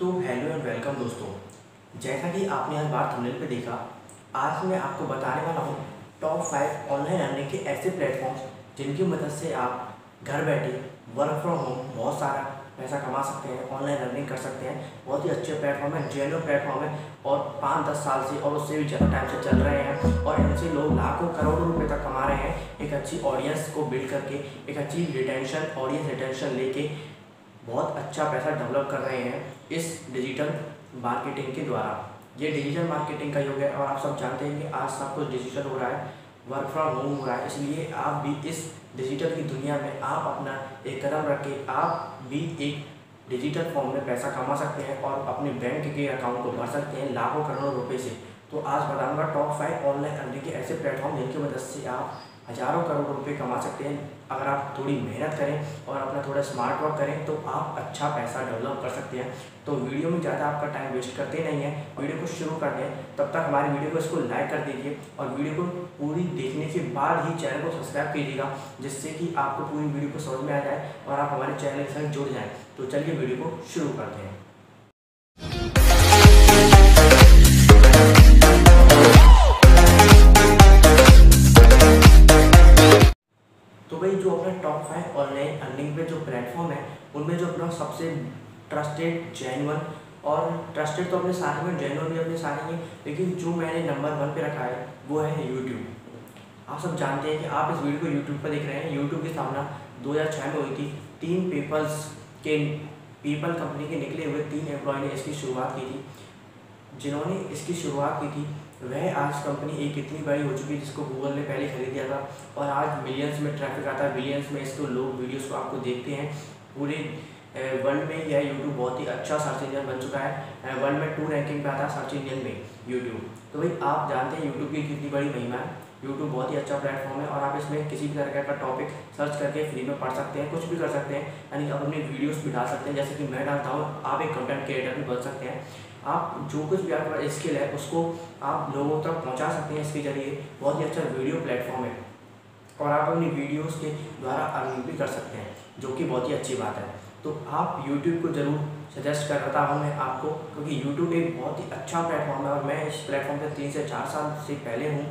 तो hello and welcome दोस्तों। जैसा कि आपने हर बार थंबनेल पे देखा, आज मैं आपको बताने वाला हूँ टॉप फाइव ऑनलाइन अर्निंग के ऐसे प्लेटफॉर्म्स जिनकी मदद से आप घर बैठे वर्क फ्रॉम होम बहुत सारा पैसा कमा सकते हैं ऑनलाइन अर्निंग कर सकते हैं। बहुत ही अच्छे प्लेटफॉर्म है जेन्यून प्लेटफॉर्म है और पाँच दस साल से और उससे भी ज़्यादा टाइम से चल रहे हैं और इनसे लोग लाखों करोड़ों रुपए तक कमा रहे हैं। एक अच्छी ऑडियंस को बिल्ड करके, एक अच्छी रिटेंशन ऑडियंस रिटेंशन लेके बहुत अच्छा पैसा डेवलप कर रहे हैं इस डिजिटल मार्केटिंग के द्वारा। ये डिजिटल मार्केटिंग का युग है और आप सब जानते हैं कि आज सब कुछ डिजिटल हो रहा है वर्क फ्रॉम होम हो रहा है। इसलिए आप भी इस डिजिटल की दुनिया में आप अपना एक कदम रख के आप भी एक डिजिटल फॉर्म में पैसा कमा सकते हैं और अपने बैंक के अकाउंट को भर सकते हैं लाखों करोड़ों रुपए से। तो आज बताऊँगा टॉप फाइव ऑनलाइन अर्निंग के ऐसे प्लेटफॉर्म जिनकी मदद से आप हज़ारों करोड़ रुपए कमा सकते हैं। अगर आप थोड़ी मेहनत करें और अपना थोड़ा स्मार्ट वर्क करें तो आप अच्छा पैसा डेवलप कर सकते हैं। तो वीडियो में ज़्यादा आपका टाइम वेस्ट करते नहीं है। वीडियो को शुरू कर दें। तब तक हमारी वीडियो को इसको लाइक कर दीजिए और वीडियो को पूरी देखने के बाद ही चैनल को सब्सक्राइब कीजिएगा, जिससे कि आपको पूरी वीडियो को समझ में आ जाए और आप हमारे चैनल के साथ जुड़ जाएँ। तो चलिए वीडियो को शुरू करते हैं। पे जो प्लेटफॉर्म है, उनमें जो अपना सबसे ट्रस्टेड जेनवन और ट्रस्टेड तो अपने सारे में जेनवन भी अपने सारे हैं लेकिन जो मैंने नंबर वन पे रखा है, वो है यूट्यूब आप सब जानते हैं कि आप इस वीडियो को यूट्यूब पर देख रहे हैं। यूट्यूब की स्थापना 2006 में हुई थी। तीन पीपल्स के पीपल कंपनी के निकले हुए तीन एम्प्लॉय ने इसकी शुरुआत की थी। जिन्होंने इसकी शुरुआत की थी वह आज कंपनी एक इतनी बड़ी हो चुकी है जिसको गूगल ने पहले खरीद दिया था और आज मिलियंस में ट्रैफ़िक आता है बिलियंस में इसको लोग वीडियोस को आपको देखते हैं। पूरे वर्ल्ड में यह यूट्यूब बहुत ही अच्छा सर्च इंजन बन चुका है। वर्ल्ड में टू रैंकिंग पे आता है सर्च इंजन में यूट्यूब तो भाई, आप जानते हैं यूट्यूब की कितनी बड़ी महिमा है। यूट्यूब बहुत ही अच्छा प्लेटफॉर्म है और आप इसमें किसी भी तरह का टॉपिक सर्च करके फ्री में पढ़ सकते हैं, कुछ भी कर सकते हैं। यानी आप अपनी वीडियोस भी डाल सकते हैं। जैसे कि मैं डालता हूँ, आप एक कंटेंट क्रिएटर भी बन सकते हैं। आप जो कुछ भी आपके पास स्किल है, उसको आप लोगों तक पहुँचा सकते हैं इसके ज़रिए। बहुत ही अच्छा वीडियो प्लेटफॉर्म है। और आप अपनी वीडियोस के द्वारा अर्निंग भी कर सकते हैं, जो कि बहुत ही अच्छी बात है। तो आप यूट्यूब को ज़रूर सजेस्ट कर करता हूँ मैं आपको, क्योंकि यूट्यूब एक बहुत ही अच्छा प्लेटफॉर्म है और मैं इस प्लेटफॉर्म पे तीन से चार साल से पहले हूँ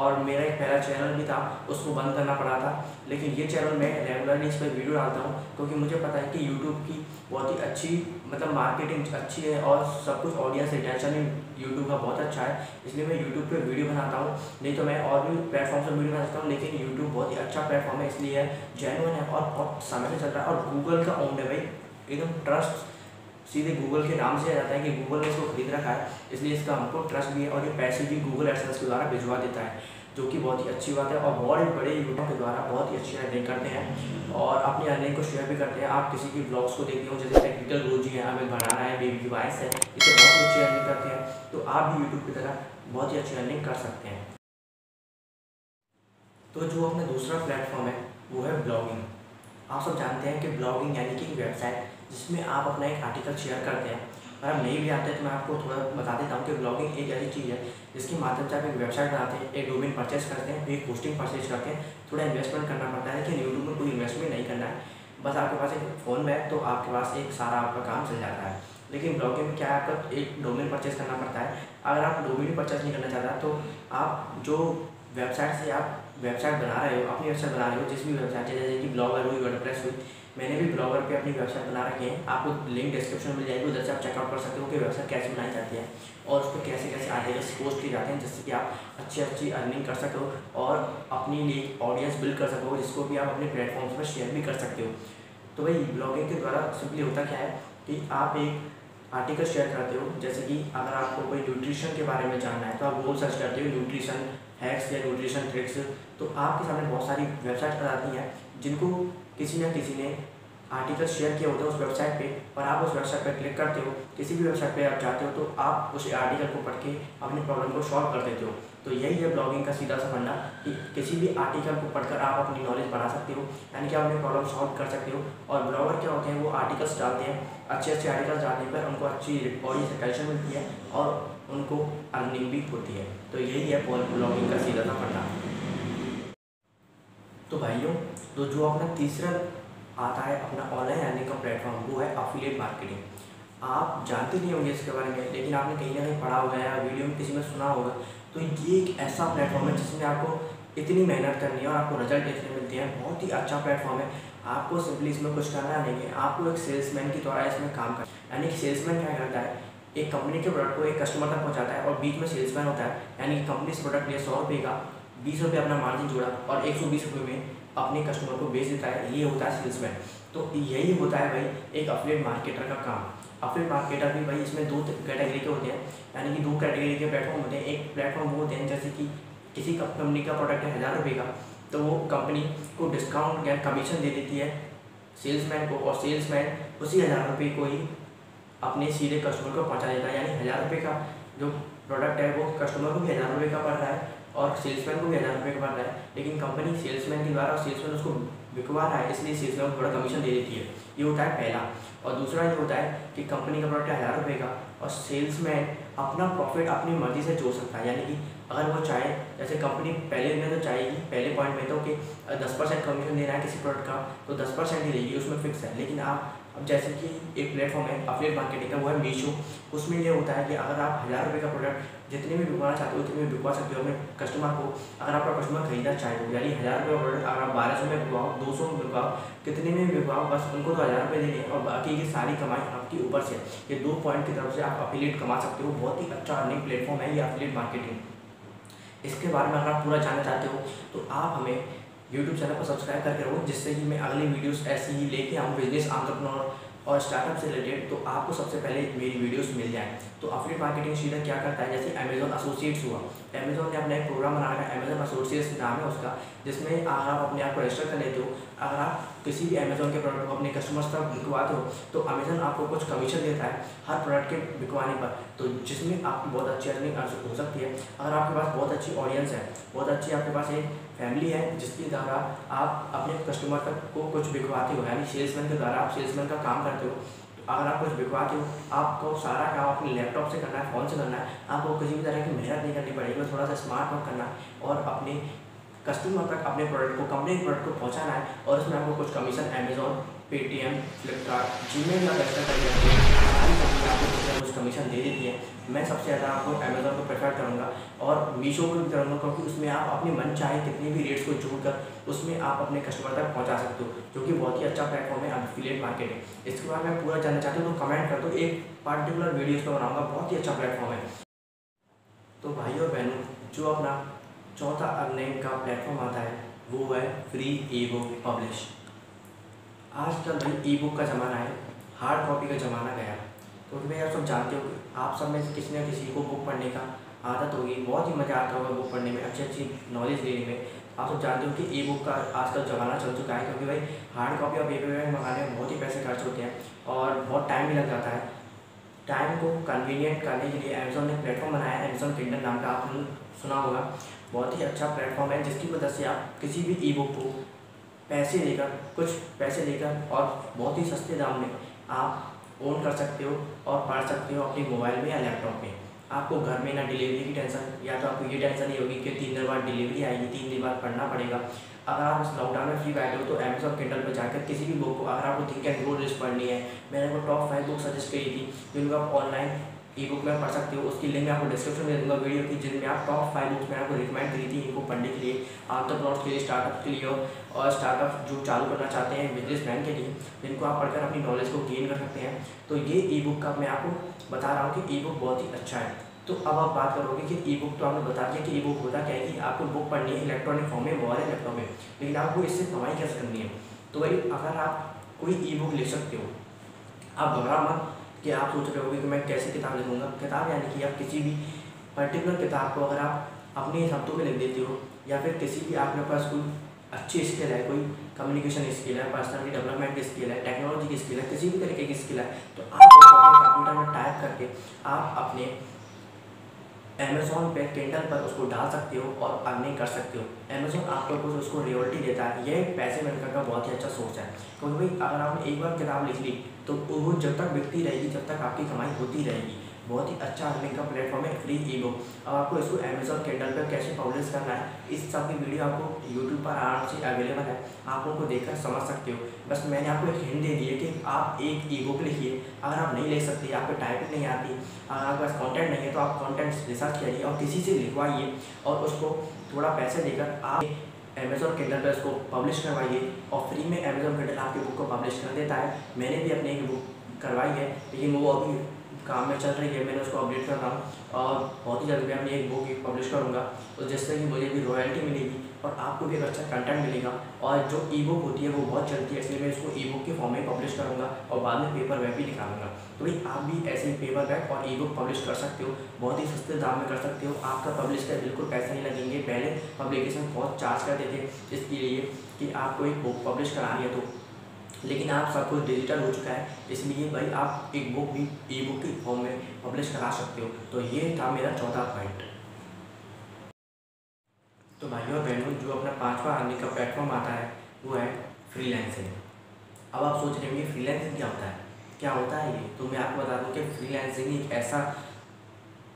और मेरा एक पहला चैनल भी था, उसको बंद करना पड़ा था। लेकिन ये चैनल मैं रेगुलरली इस पर वीडियो डालता हूँ, क्योंकि मुझे पता है कि यूट्यूब की बहुत ही अच्छी मतलब मार्केटिंग अच्छी है और सब कुछ ऑडियंस रिटेंशन यूट्यूब का बहुत अच्छा है। इसलिए मैं यूट्यूब पर वीडियो बनाता हूँ, नहीं तो मैं और भी प्लेटफॉर्म से वीडियो बना सकता हूँ, लेकिन यूट्यूब बहुत ही अच्छा प्लेटफॉर्म है, इसलिए जेनुअन है और बहुत समय से चल रहा है और गूगल का ओन है भाई, एकदम ट्रस्ट सीधे गूगल के नाम से आ जाता है कि गूगल ने इसको खरीद रखा है, इसलिए इसका हमको ट्रस्ट भी है और ये पैसे भी गूगल एडसेंस के द्वारा भिजवा देता है, जो कि बहुत ही अच्छी बात है और बहुत ही बड़े यूट्यूब के द्वारा बहुत ही अच्छी अर्निंग करते हैं और अपनी अर्निंग को शेयर भी करते हैं। आप किसी की ब्लॉग्स को देखते हो, जैसे टेक्निकल गुरु जी है अमित है बेबी वाइस है, इसे बहुत ही अच्छी अर्निंग करते हैं। तो आप भी यूट्यूब की तरह बहुत ही अच्छी अर्निंग कर सकते हैं। तो जो अपना दूसरा प्लेटफॉर्म है, वो है ब्लॉगिंग आप सब जानते हैं कि ब्लॉगिंग यानी कि वेबसाइट जिसमें आप अपना एक आर्टिकल शेयर करते हैं। और आप नहीं भी आते हैं तो मैं आपको थोड़ा बता देता हूँ कि ब्लॉगिंग एक ऐसी चीज़ है, जिसके माध्यम से आप एक वेबसाइट बनाते हैं, एक डोमेन परचेज करते हैं, एक होस्टिंग परचेज करते हैं। थोड़ा इन्वेस्टमेंट करना पड़ता है, लेकिन यूट्यूब में कोई इन्वेस्टमेंट नहीं करना है। बस आपके पास एक फ़ोन में तो आपके पास एक सारा आपका काम चल जाता है। लेकिन ब्लॉगिंग में क्या है, आपका एक डोमेन परचेज करना पड़ता है। अगर आप डोमेन परचेज नहीं करना चाहता तो आप जो वेबसाइट से आप वेबसाइट बना रहे हो, अपनी वेबसाइट बना रहे हो, जिस भी वेबसाइट जैसे कि ब्लॉगर हुई वर्डप्रेस हुई मैंने भी ब्लॉगर पे अपनी वेबसाइट बना रखी है। आपको लिंक डिस्क्रिप्शन में मिल जाएगी, उधर से आप चेकआउट कर सकते हो कि वेबसाइट कैसे बनाई जाती है और उस पर कैसे कैसे आर्टिकल्स पोस्ट किए जाते हैं जिससे कि आप अच्छी अच्छी अर्निंग कर सको और अपनी लिए ऑडियंस बिल्ड कर सको जिसको भी आप अपने प्लेटफॉर्म्स पर शेयर भी कर सकते हो। तो भाई ब्लॉगिंग के द्वारा सिंपली होता क्या है कि आप एक आर्टिकल शेयर करते हो, जैसे कि अगर आपको कोई न्यूट्रिशन के बारे में जानना है तो आप गूगल सर्च करते हो न्यूट्रिशन हैक्स या न्यूट्रिशन ट्रिक्स तो आपके सामने बहुत सारी वेबसाइट आ जाती हैं जिनको किसी न किसी ने आर्टिकल शेयर किया होते हैं उस वेबसाइट पे और आप उस वेबसाइट पर क्लिक करते हो, किसी भी वेबसाइट पे आप जाते हो तो आप उस आर्टिकल को पढ़ के अपनी प्रॉब्लम को सॉल्व कर देते हो। तो यही है ब्लॉगिंग का सीधा सा फंडा कि किसी भी आर्टिकल को पढ़कर आप अपनी नॉलेज बढ़ा सकते हो, यानी कि आप अपनी प्रॉब्लम सॉल्व कर सकते हो। और ब्लॉगर क्या होते हैं, वो आर्टिकल्स डालते हैं अच्छे अच्छे आर्टिकल्स डालने पर उनको अच्छी ऑडियंस अटेंशन मिलती है और उनको अर्निंग भी होती है। तो यही है ब्लॉगिंग का सीधा सा फंडा तो भाइयों तो जो अपना तीसरा आता है अपना ऑनलाइन अर्निंग का प्लेटफॉर्म वो है अफिलिएट मार्केटिंग आप जानते नहीं होंगे इसके बारे में, लेकिन आपने कहीं ना कहीं पढ़ा होगा या वीडियो में किसी में सुना होगा तो ये एक ऐसा प्लेटफॉर्म है जिसमें आपको इतनी मेहनत करनी है और आपको रिज़ल्ट इतने मिलते हैं। बहुत ही अच्छा प्लेटफॉर्म है। आपको सिंपली इसमें कुछ करना नहीं है। आपको एक सेल्समैन की द्वारा इसमें काम कर यानी कि सेल्समैन क्या करता है? एक कंपनी के प्रोडक्ट को एक कस्टमर तक पहुंचाता है और बीच में सेल्समैन होता है। यानी कंपनी से प्रोडक्ट लिया सौ रुपये का बीस रुपये अपना मार्जिन जोड़ा और एक सौ बीस रुपये में अपने कस्टमर को बेच देता है। ये होता है सेल्समैन तो यही होता है भाई एक अफलेट मार्केटर का काम। अफलेट मार्केटर भी भाई इसमें दो कैटेगरी के होते हैं। यानी कि दो कैटेगरी के प्लेटफॉर्म होते हैं। एक प्लेटफॉर्म वो होते हैं जैसे कि किसी कंपनी का प्रोडक्ट है हज़ार रुपये का। तो वो कंपनी को डिस्काउंट या कमीशन दे देती है सेल्समैन को और सेल्समैन उसी हज़ार रुपये को ही अपने सीधे कस्टमर को पहुँचा देता है। यानी हज़ार रुपये का जो प्रोडक्ट है वो कस्टमर को भी हज़ार रुपये का पड़ रहा है। और सेल्समैन को भी हज़ार रुपये का रहा है, लेकिन कंपनी सेल्समैन के द्वारा सेल्समैन उसको बिकवा रहा है, इसलिए सेल्समैन को थोड़ा कमीशन दे देती है। ये होता है पहला। और दूसरा ये होता है कि कंपनी का प्रोडक्ट हज़ार रुपये का, और सेल्समैन अपना प्रॉफिट अपनी मर्ज़ी से जोड़ सकता है। यानी कि अगर वो चाहे, जैसे कंपनी पहले में तो चाहेगी, पहले पॉइंट में तो कि दस परसेंट कमीशन देना है किसी प्रोडक्ट का तो दस परसेंट ही देगी, उसमें फिक्स है। लेकिन आप अब जैसे कि एक प्लेटफॉर्म है अफलेट मार्केटिंग का, वो है मीशो उसमें ये होता है कि अगर आप हज़ार रुपये का प्रोडक्ट जितने भी बिकवाना चाहते हो, उतने भी बिकवा सकते हो अपने कस्टमर को। अगर आपका कस्टमर खरीदना चाहे तो यानी हज़ार रुपये का प्रोडक्ट अगर आप बारह सौ में बिकवाओ, दो सौ में बिकवाओ, कितने में बिकवाओ, बस उनको तो हज़ार रुपये देने और बाकी ये सारी कमाई आपकी ऊपर से ये दो पॉइंट की तरफ़ से आप अफिलेट कमा सकते हो। बहुत ही अच्छा अर्निंग प्लेटफॉर्म है ये अफिलेट मार्केटिंग इसके बारे में अगर आप पूरा जानना चाहते हो तो आप हमें यूट्यूब चैनल को सब्सक्राइब करके रहो, जिससे कि मैं अगली वीडियोस ऐसी ही लेके आऊँ बिज़नेस आंट्रप्रनोर और स्टार्टअप से रिलेटेड तो आपको सबसे पहले मेरी वीडियोस मिल जाए। तो अफिलेट मार्केटिंग सीधा क्या करता है? जैसे अमेजोन एसोसिएट्स हुआ। अमेजोन ने अपना एक प्रोग्राम बना रखा है अमेजोन एसोसिएट्स नाम है उसका, जिसमें अगर आप अपने आप को रजिस्टर कर लेते हो, अगर आप किसी भी अमेजोन के प्रोडक्ट को अपने कस्टमर्स तक बिकवाते हो तो अमेजोन आपको कुछ कमीशन देता है हर प्रोडक्ट के बिकवाने पर। तो जिसमें आपकी बहुत अच्छी अर्निंग हो सकती है। अगर आपके पास बहुत अच्छी ऑडियंस है, बहुत अच्छी आपके पास एक फैमिली है, जिसके द्वारा आप अपने कस्टमर तक को कुछ बिकवाते हो, यानी सेल्समैन के द्वारा आप सेल्समैन का काम करते हो तो अगर आप कुछ बिकवाते हो, आपको सारा काम अपने लैपटॉप से करना है फ़ोन से करना है, आपको किसी भी तरह की मेहनत नहीं करनी पड़ेगी थोड़ा सा स्मार्ट वर्क करना है और अपने कस्टमर तक अपने प्रोडक्ट को कंपनी के प्रोडक्ट को पहुँचाना है और उसमें आपको कुछ commission Amazon Paytm, Flipkart Gmail का रजिस्टर करके सारी कंपनी आपको कुछ कमीशन दे देती है। मैं सबसे ज़्यादा आपको अमेजोन को प्रेफर करूँगा और मीशो को भी करूँगा क्योंकि उसमें आप अपने मन चाहे कितने भी रेट्स को जोड़कर उसमें आप अपने कस्टमर तक पहुँचा सकते हो, जो कि बहुत ही अच्छा प्लेटफॉर्म है अफिलिएट मार्केटिंग इसके बाद मैं पूरा जानना चाहती हूँ तो कमेंट कर दो, एक पर्टिकुलर वीडियो पर बनाऊँगा, बहुत ही अच्छा प्लेटफॉर्म है। तो भाई और बहनों, जो अपना चौथा अर्निंग का प्लेटफॉर्म आता है, वो है फ्री ई बुक पब्लिश आजकल भाई ई बुक का ज़माना है हार्ड कॉपी का ज़माना गया। तो भाई आप सब जानते हो आप सब में से किसी न किसी को बुक पढ़ने का आदत होगी, बहुत ही मज़ा आता होगा बुक पढ़ने में, अच्छी अच्छी नॉलेज लेने में। आप सब जानते हो कि ई बुक का आजकल ज़माना चल चुका है, क्योंकि भाई हार्ड कॉपी और पेपर में मंगाने में बहुत ही पैसे खर्च होते हैं और बहुत टाइम भी लग जाता है। टाइम को कन्वीनियंट करने के लिए अमेजोन ने प्लेटफॉर्म बनाया है अमेजोन किंडल नाम का, आपने सुना होगा। बहुत ही अच्छा प्लेटफॉर्म है, जिसकी मदद से आप किसी भी ई बुक को पैसे देकर कुछ पैसे देकर और बहुत ही सस्ते दाम में आप ओन कर सकते हो और पढ़ सकते हो अपने मोबाइल में या लैपटॉप में। आपको घर में ना डिलीवरी की टेंशन या तो आपको ये टेंशन नहीं होगी कि तीन दिन बाद डिलीवरी आएगी, तीन दिन बाद पढ़ना पड़ेगा। अगर आप इस लॉकडाउन में फ्री बैठे हो तो अमेजोन किंडल पर जाकर किसी भी बुक को, अगर आपको थिंक एंड ग्रो लिस्ट पढ़नी है, मैंने वो टॉप फाइव बुक सजेस्ट करी थी जिनको आप ऑनलाइन ई बुक में पढ़ सकते हो। उसकी लिंक मैं आपको डिस्क्रिप्शन में दूँगा वीडियो की, जिनमें आप टॉप फाइव बुक्स मैंने आपको रिकमेंड करी थी इनको पढ़ने के लिए। आप आंतरप्रॉट के लिए स्टार्टअप के लिए और स्टार्टअप जो चालू करना चाहते हैं बिज़नेस मैन के लिए, जिनको आप पढ़कर अपनी नॉलेज को गेन कर सकते हैं। तो ये ई बुक का मैं आपको बता रहा हूँ कि ई बुक बहुत ही अच्छा है। तो अब आप बात करोगे कि ई बुक तो आपने बता दिया कि ई बुक होता क्या है कि आपको बुक पढ़नी है इलेक्ट्रॉनिक फॉर्म में मोबाइल लैपटॉप में। लेकिन आपको इससे कमाई कैसे करनी है? तो भाई, अगर आप कोई ई बुक ले सकते हो, आप घबरा मत। कि आप सोच रहे होगे कि मैं कैसे किताब लिखूँगा। किताब यानी कि आप किसी भी पर्टिकुलर किताब को अगर आप अपने शब्दों में लिख देते हो, या फिर किसी भी आपके पास कोई अच्छी स्किल है, कोई कम्युनिकेशन स्किल है पर्सनलिटी डेवलपमेंट की स्किल है टेक्नोलॉजी की स्किल है, किसी भी तरीके की स्किल है तो आप कंप्यूटर में टाइप करके आप अपने अमेजोन पे टेंडर पर उसको डाल सकते हो और अर्निंग कर सकते हो। अमेजोन आप लोग को उसको रियलिटी देता है। ये पैसे मिलकर का बहुत ही अच्छा सोर्स है। क्योंकि भाई, अगर आपने एक बार किताब लिख ली तो वो जब तक बिकती रहेगी, जब तक आपकी कमाई होती रहेगी। बहुत ही अच्छा अर्निंग का प्लेटफॉर्म है फ्री ई बुक अब आपको इसको अमेजोन कैंडल पर कैसे पब्लिश करना है, इस सब की वीडियो आपको यूट्यूब पर आराम से अवेलेबल है। आप उनको देखकर समझ सकते हो। बस मैंने आपको एक हिंट दे दी है कि आप एक ई बुक लिखिए। अगर आप नहीं ले सकते आपको टाइपिंग नहीं आती। अगर आपके पास कॉन्टेंट नहीं है तो आप कॉन्टेंट रिसर्च करिए और किसी से लिखवाइए और उसको थोड़ा पैसे देकर आप अमेजोन किंडल पर उसको पब्लिश करवाइए और फ्री में अमेजोन किंडल आपकी बुक को पब्लिश कर देता है। मैंने भी अपनी एक बुक करवाई है, लेकिन वो अभी काम में चल रही है, मैंने उसको अपडेट कर रहा हूँ। और बहुत ही जल्द मैं एक बुक पब्लिश करूँगा। तो जिससे कि मुझे भी रॉयल्टी मिलेगी और आपको भी एक अच्छा कंटेंट मिलेगा। और जो ई बुक होती है, वो बहुत चलती है, इसलिए मैं इसको ई बुक के फॉर्म में पब्लिश करूँगा और बाद में पेपर वेब भी निकालूँगा। तो भाई, आप भी ऐसे ही पेपर वेब और ई बुक पब्लिश कर सकते हो। बहुत ही सस्ते दाम में कर सकते हो। आपका पब्लिश का बिल्कुल पैसे नहीं लगेंगे। पहले पब्लिकेशन बहुत चार्ज करते थे इसके लिए कि आपको एक बुक पब्लिश करानी है तो लेकिन आप सब कुछ डिजिटल हो चुका है, इसलिए भाई आप एक बुक भी ई बुक के फॉर्म में पब्लिश करा सकते हो। तो ये था मेरा चौथा पॉइंट तो भाइयों और बहनों, जो अपना पांचवा अर्निंग का प्लेटफॉर्म आता है, वो है फ्रीलैंसिंग अब आप सोच रहे होंगे फ्रीलैंसिंग क्या होता है? क्या होता है ये? तो मैं आपको बता दूँ कि फ्रीलैंसिंग एक ऐसा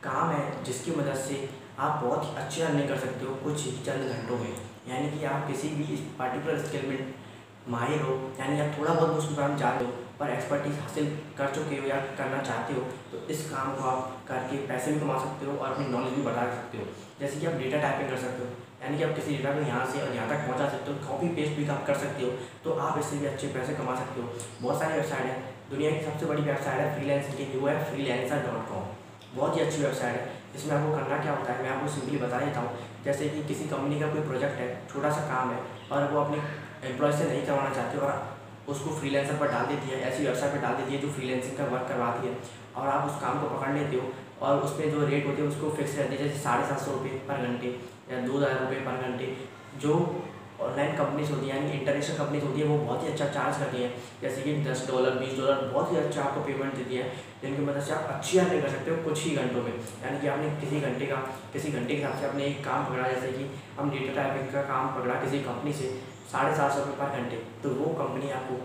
काम है, जिसकी मदद से आप बहुत ही अच्छी अर्निंग कर सकते हो, कुछ ही चंद घंटों में। यानी कि आप किसी भी पार्टिकुलर स्किल में माहिर हो, यानी आप थोड़ा बहुत उसके बारे में जानते हो, पर एक्सपर्टीज हासिल कर चुके हो या करना चाहते हो तो इस काम को आप करके पैसे भी कमा सकते हो और अपनी नॉलेज भी बढ़ा सकते हो। जैसे कि आप डेटा टाइपिंग कर सकते हो, यानी कि आप किसी डेटा को यहाँ से और यहाँ तक पहुँचा सकते हो कॉपी पेस्ट भी आप कर सकते हो तो आप इससे भी अच्छे पैसे कमा सकते हो। बहुत सारी वेबसाइट है, दुनिया की सबसे बड़ी वेबसाइट है फ्रीलैंस की, वो है फ्रीलैंसर डॉट कॉम बहुत ही अच्छी वेबसाइट है। इसमें आपको करना क्या होता है, मैं आपको सिंपली बता देता हूँ, जैसे कि किसी कंपनी का कोई प्रोजेक्ट है, छोटा सा काम है और वो अपने एम्प्लॉय से नहीं करवाना चाहते और उसको फ्रीलेंसर पर डाल देती है, ऐसी वेबसाइट पर डाल देती है जो फ्रीलेंसिंग का वर्क करवाती है। और आप उस काम को पकड़ लेते हो और उस पर जो रेट होते हैं उसको फिक्स रहते हैं, जैसे साढ़े सात सौ रुपये पर घंटे या दो हज़ार रुपये पर घंटे, जो ऑनलाइन कंपनीज़ होती हैं, यानी इंटरनेशनल कंपनीज़ होती है, वो बहुत ही अच्छा चार्ज करती हैं। जैसे कि दस डॉलर बीस डॉलर बहुत ही अच्छा आपको पेमेंट देती है, जिनकी मदद से आप अच्छी अर्निंग कर सकते हो कुछ ही घंटों में। यानी कि आपने किसी घंटे का, किसी घंटे के हिसाब से आपने एक काम पकड़ा, जैसे कि हम डेटा टाइपिंग का काम पकड़ा किसी कंपनी से साढ़े सात सौ रुपये पर घंटे तो वो कंपनी आपको,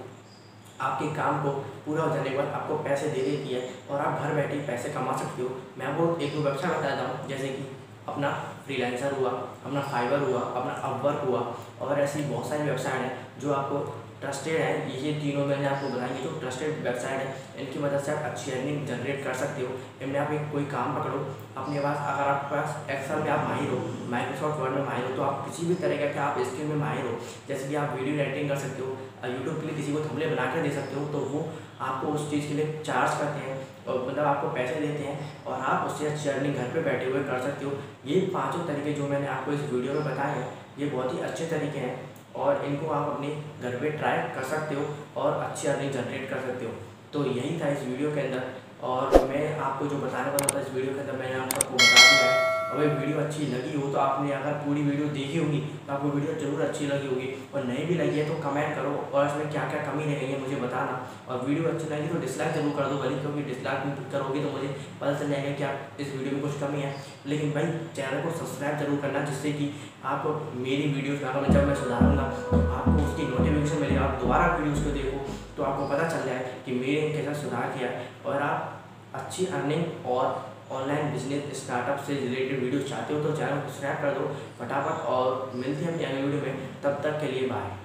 आपके काम को पूरा हो जाने के बाद आपको पैसे दे देती है और आप घर बैठे पैसे कमा सकते हो। मैं आपको एक दो वेबसाइट बताता हूँ, जैसे कि अपना फ्रीलांसर हुआ, अपना फाइबर हुआ, अपना अपवर्क हुआ और ऐसी बहुत सारी वेबसाइट हैं जो आपको ट्रस्टेड है। ये तीनों मैंने आपको बताएँगे जो ट्रस्टेड वेबसाइट है। इनकी मदद से आप अच्छी अर्निंग जनरेट कर सकते हो। इनमें आप एक कोई काम पकड़ो, अपने पास अगर आपके पास एक्सेल में आप माहिर हो माइक्रोसॉफ्ट वर्ड में माहिर हो तो आप किसी भी तरह का आप स्किल में माहिर हो। जैसे कि आप वीडियो एडिटिंग कर सकते हो यूट्यूब के लिए किसी को थमले बना कर दे सकते हो तो वो आपको उस चीज़ के लिए चार्ज करते हैं और मतलब आपको पैसे देते हैं और आप उससे अच्छी अर्निंग घर पे बैठे हुए कर सकते हो। ये पाँचों तरीके जो मैंने आपको इस वीडियो में बताए हैं ये बहुत ही अच्छे तरीके हैं और इनको आप अपने घर पे ट्राई कर सकते हो और अच्छी अर्निंग जनरेट कर सकते हो। तो यही था इस वीडियो के अंदर और मैं आपको जो बताने वाला था इस वीडियो के अंदर मैंने आप सबको बता दिया है। अगर वीडियो अच्छी लगी हो तो आपने अगर पूरी वीडियो देखी होगी तो आपको वीडियो ज़रूर अच्छी लगी होगी। और नहीं भी लगी है तो कमेंट करो और इसमें क्या क्या कमी रह गई है मुझे बताना। और वीडियो अच्छी लगी तो डिसलाइक ज़रूर कर दो भले, क्योंकि डिसलाइक करोगे तो मुझे पता चल जाएगा कि आप इस वीडियो में कुछ कमी है। लेकिन भाई, चैनल को सब्सक्राइब ज़रूर करना, जिससे कि आपको मेरी वीडियो अगर जब मैं सुधारूँगा तो आपको उसकी नोटिफिकेशन मिलेगा। आप दोबारा वीडियोज़ को देखो तो आपको पता चल जाए कि मेरे कैसा सुधार किया और आप अच्छी अर्निंग और ऑनलाइन बिज़नेस स्टार्टअप से रिलेटेड वीडियो चाहते हो तो चैनल को सब्सक्राइब कर दो फटाफट और मिलते हैं अपनी अगले वीडियो में, तब तक के लिए बाय